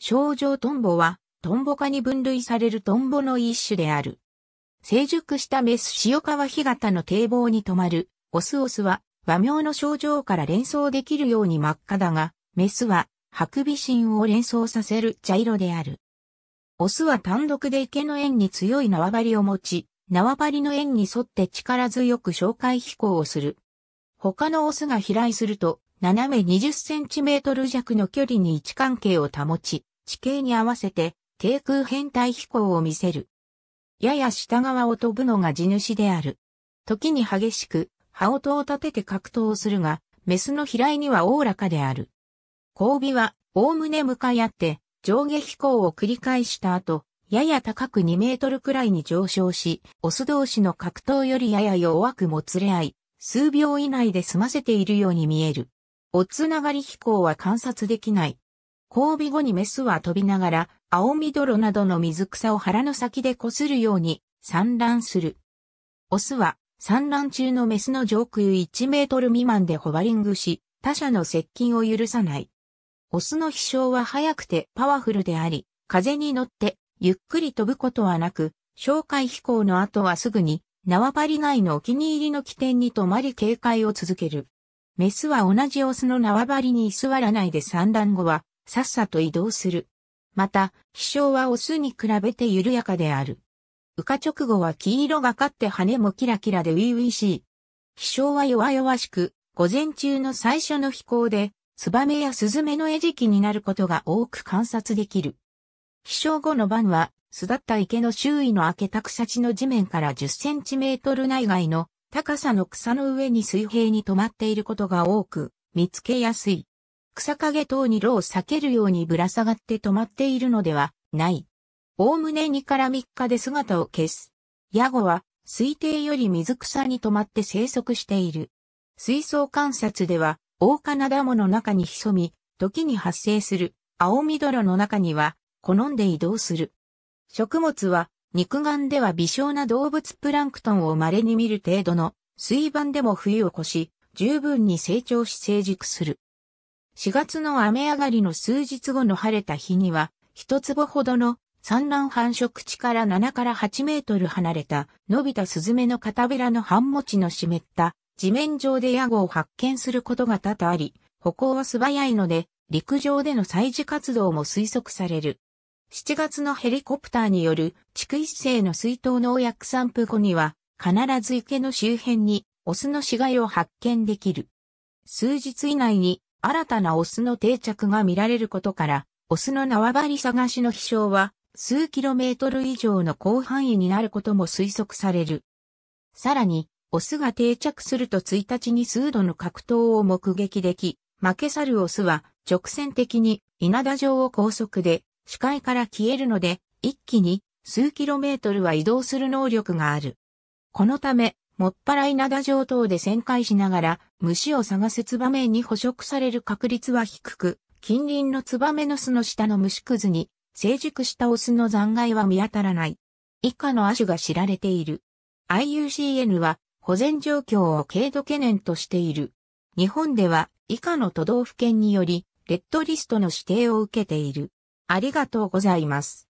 症状トンボは、トンボ科に分類されるトンボの一種である。成熟したメス塩川干潟の堤防に止まる、オスオスは、和名の症状から連想できるように真っ赤だが、メスは、ハクビシンを連想させる茶色である。オスは単独で池の円に強い縄張りを持ち、縄張りの円に沿って力強く紹介飛行をする。他のオスが飛来すると、斜め20センチメートル弱の距離に位置関係を保ち、地形に合わせて低空変態飛行を見せる。やや下側を飛ぶのが地主である。時に激しく、羽音を立てて格闘するが、メスの飛来にはおおらかである。交尾は、おおむね向かい合って、上下飛行を繰り返した後、やや高く2メートルくらいに上昇し、オス同士の格闘よりやや弱くもつれ合い、数秒以内で済ませているように見える。おつながり飛行は観察できない。交尾後にメスは飛びながら、青み泥などの水草を腹の先で擦るように産卵する。オスは産卵中のメスの上空1メートル未満でホバリングし、他者の接近を許さない。オスの飛翔は速くてパワフルであり、風に乗ってゆっくり飛ぶことはなく、哨戒飛行の後はすぐに縄張り内のお気に入りの起点に止まり警戒を続ける。メスは同じオスの縄張りに居座らないで産卵後はさっさと移動する。また、飛翔はオスに比べて緩やかである。羽化直後は黄色がかって羽もキラキラでウィウィしい。飛翔は弱々しく、午前中の最初の飛行で、ツバメやスズメの餌食になることが多く観察できる。飛翔後の晩は、巣立った池の周囲の開けた草地の地面から10センチメートル内外の高さの草の上に水平に止まっていることが多く、見つけやすい。草陰等に炉を避けるようにぶら下がって止まっているのではない。おおむね2から3日で姿を消す。ヤゴは水底より水草に止まって生息している。水槽観察では、大金ダモの中に潜み、時に発生する青み泥の中には、好んで移動する。食物は肉眼では微小な動物プランクトンを稀に見る程度の水盤でも冬を越し、十分に成長し成熟する。4月の雨上がりの数日後の晴れた日には、一坪ほどの産卵繁殖地から7から8メートル離れた伸びたスズメの片べらの半持ちの湿った地面上でヤゴを発見することが多々あり、歩行は素早いので陸上での採事活動も推測される。7月のヘリコプターによる地区一斉の水筒農薬散布後には、必ず池の周辺にオスの死骸を発見できる。数日以内に新たなオスの定着が見られることから、オスの縄張り探しの飛翔は数キロメートル以上の広範囲になることも推測される。さらに、オスが定着すると1日に数度の格闘を目撃でき、負け去るオスは直線的に稲田城を高速で視界から消えるので、一気に数キロメートルは移動する能力がある。このため、もっぱら稲田城等で旋回しながら虫を探すツバメに捕食される確率は低く、近隣のツバメの巣の下の虫くずに成熟したオスの残骸は見当たらない。以下の亜種が知られている。IUCN は保全状況を軽度懸念としている。日本では以下の都道府県によりレッドリストの指定を受けている。ありがとうございます。